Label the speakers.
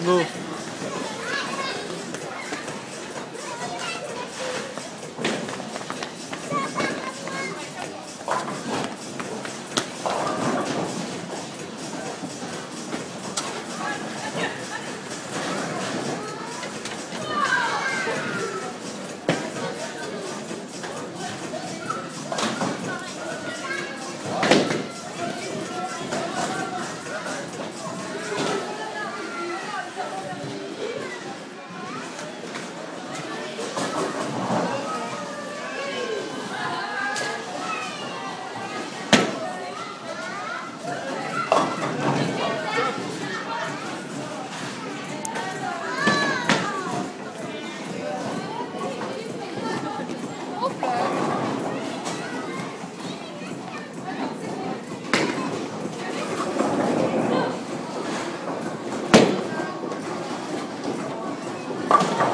Speaker 1: n o Thank you.